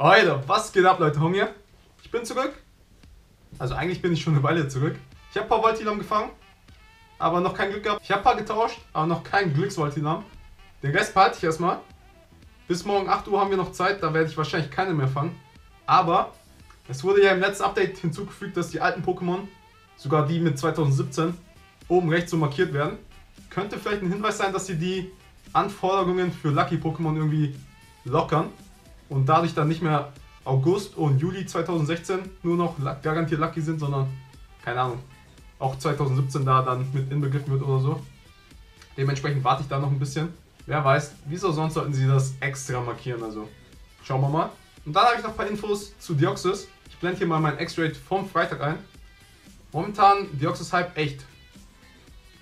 Alter, was geht ab, Leute? Hong hier. Ich bin zurück. Also eigentlich bin ich schon eine Weile zurück. Ich habe ein paar Voltilam gefangen, aber noch kein Glück gehabt. Ich habe ein paar getauscht, aber noch kein Glücksvoltilam. Den Rest behalte ich erstmal. Bis morgen 8 Uhr haben wir noch Zeit, da werde ich wahrscheinlich keine mehr fangen. Aber es wurde ja im letzten Update hinzugefügt, dass die alten Pokémon, sogar die mit 2017, oben rechts so markiert werden. Könnte vielleicht ein Hinweis sein, dass sie die Anforderungen für Lucky Pokémon irgendwie lockern und dadurch dann nicht mehr August und Juli 2016 nur noch garantiert Lucky sind, sondern keine Ahnung, auch 2017 da dann mit inbegriffen wird oder so. Dementsprechend warte ich da noch ein bisschen. Wer weiß, wieso sonst sollten sie das extra markieren, also schauen wir mal. Und dann habe ich noch ein paar Infos zu Deoxys. Ich blende hier mal mein X-Rate vom Freitag ein. Momentan Deoxys-Hype echt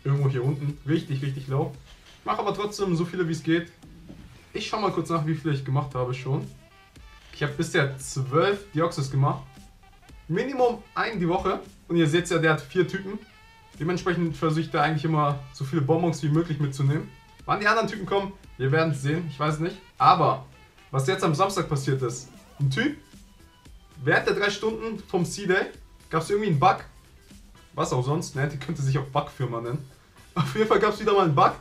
irgendwo hier unten, richtig, richtig low. Ich mache aber trotzdem so viele wie es geht. Ich schaue mal kurz nach, wie viele ich gemacht habe schon. Ich habe bisher 12 Deoxys gemacht. Minimum einen die Woche. Und ihr seht ja, der hat vier Typen. Dementsprechend versuche ich da eigentlich immer so viele Bonbons wie möglich mitzunehmen. Wann die anderen Typen kommen, wir werden es sehen, ich weiß nicht. Aber, was jetzt am Samstag passiert ist, ein Typ, während der drei Stunden vom C-Day gab es irgendwie einen Bug. Was auch sonst, ne? Die könnte sich auch Bugfirma nennen. Auf jeden Fall gab es wieder mal einen Bug.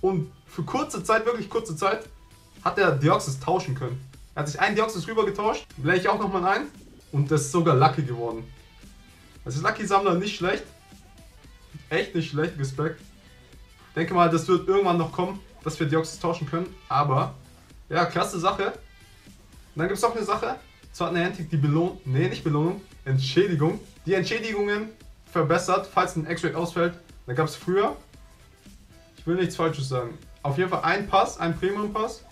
Und für kurze Zeit, wirklich kurze Zeit, hat er Deoxys tauschen können. Er hat sich einen Deoxys rüber getauscht, ich auch nochmal ein. Und das ist sogar Lucky geworden. Das ist Lucky-Sammler nicht schlecht. Echt nicht schlecht, Respekt. Denke mal, das wird irgendwann noch kommen, dass wir Deoxys tauschen können. Aber, ja, klasse Sache. Und dann gibt es noch eine Sache. Zwar hat Niantic die Belohnung, nee, nicht Belohnung, Entschädigung. Die Entschädigungen verbessert, falls ein X-Ray ausfällt. Da gab es früher, ich will nichts Falsches sagen, auf jeden Fall ein Pass, ein Premium-Pass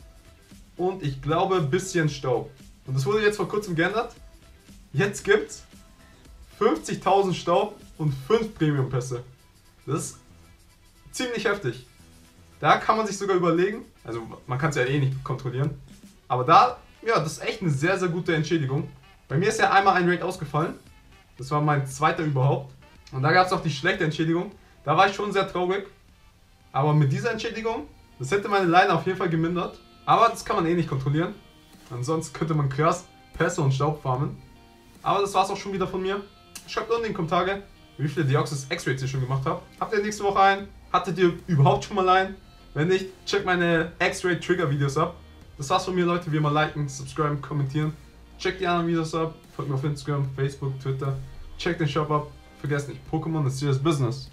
und ich glaube ein bisschen Staub. Und das wurde jetzt vor kurzem geändert. Jetzt gibt's 50.000 Staub und 5 Premium-Pässe. Das ist ziemlich heftig. Da kann man sich sogar überlegen, also man kann es ja eh nicht kontrollieren, aber da, ja, das ist echt eine sehr, sehr gute Entschädigung. Bei mir ist ja einmal ein Raid ausgefallen. Das war mein zweiter überhaupt. Und da gab es auch die schlechte Entschädigung. Da war ich schon sehr traurig. Aber mit dieser Entschädigung, das hätte meine Leine auf jeden Fall gemindert. Aber das kann man eh nicht kontrollieren. Ansonsten könnte man krass Pässe und Staub farmen. Aber das war's auch schon wieder von mir. Schreibt unten in die Kommentare, wie viele Deoxys X-Rays ihr schon gemacht habt. Habt ihr nächste Woche einen? Hattet ihr überhaupt schon mal einen? Wenn nicht, checkt meine X-Ray Trigger Videos ab. Das war's von mir, Leute. Wie immer liken, subscriben, kommentieren. Checkt die anderen Videos ab. Folgt mir auf Instagram, Facebook, Twitter. Checkt den Shop ab. Vergesst nicht, Pokémon ist serious business.